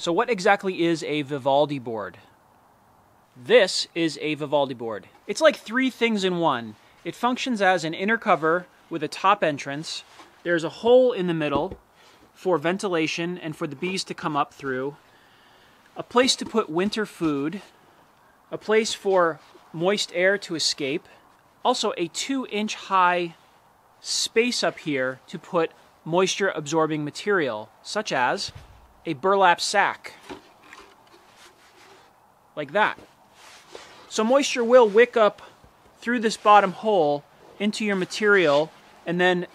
So what exactly is a Vivaldi board? This is a Vivaldi board. It's like three things in one. It functions as an inner cover with a top entrance. There's a hole in the middle for ventilation and for the bees to come up through. A place to put winter food. A place for moist air to escape. Also a two inch high space up here to put moisture absorbing material, such as a burlap sack. Like that. So moisture will wick up through this bottom hole into your material, and then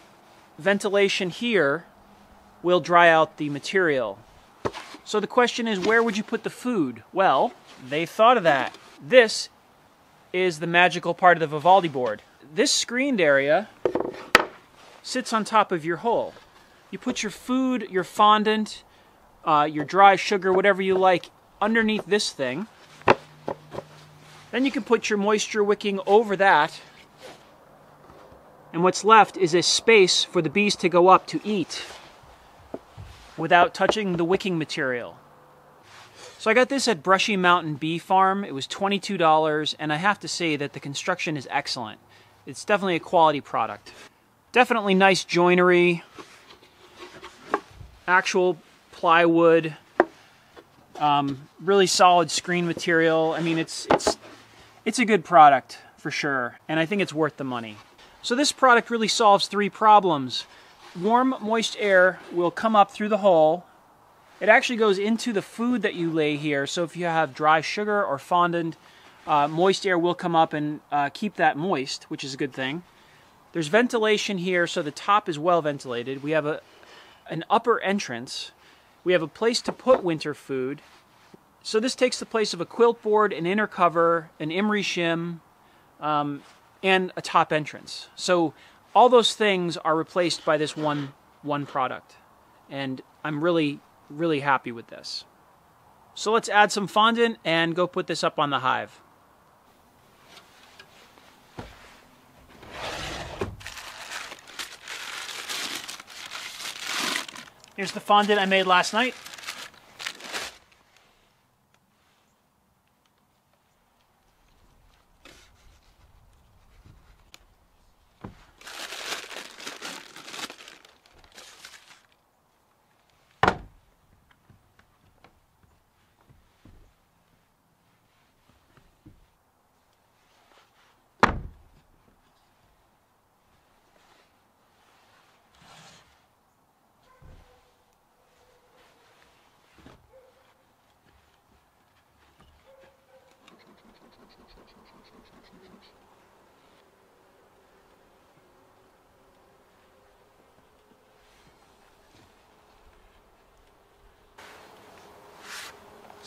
ventilation here will dry out the material. So the question is, where would you put the food? Well, they thought of that. This is the magical part of the Vivaldi board. This screened area sits on top of your hole. You put your food, your fondant, uh, your dry sugar, whatever you like, underneath this thing. Then you can put your moisture wicking over that. And what's left is a space for the bees to go up to eat without touching the wicking material. So I got this at Brushy Mountain Bee Farm. It was $22, and I have to say that the construction is excellent. It's definitely a quality product. Definitely nice joinery, actual plywood, um, really solid screen material. I mean, it's it's it's a good product for sure, and I think it's worth the money. So this product really solves three problems. Warm, moist air will come up through the hole. It actually goes into the food that you lay here. So if you have dry sugar or fondant, uh, moist air will come up and uh, keep that moist, which is a good thing. There's ventilation here, so the top is well ventilated. We have a an upper entrance. We have a place to put winter food. So this takes the place of a quilt board, an inner cover, an Imirie shim, um, and a top entrance. So all those things are replaced by this one one product. And I'm really, really happy with this. So let's add some fondant and go put this up on the hive. Here's the fondant I made last night.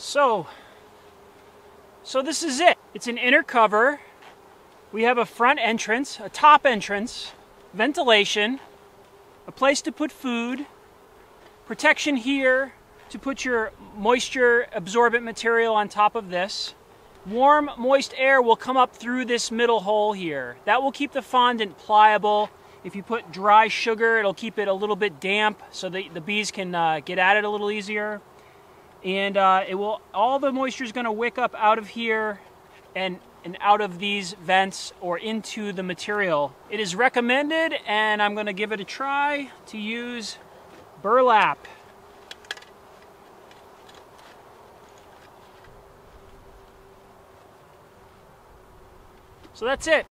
So, so this is it. It's an inner cover. We have a front entrance, a top entrance, ventilation, a place to put food, protection here to put your moisture absorbent material on top of this. Warm, moist air will come up through this middle hole here. That will keep the fondant pliable. If you put dry sugar, it'll keep it a little bit damp so that the bees can uh, get at it a little easier and uh, it will all the moisture is going to wick up out of here and and out of these vents or into the material. It is recommended and I'm going to give it a try to use burlap. So that's it.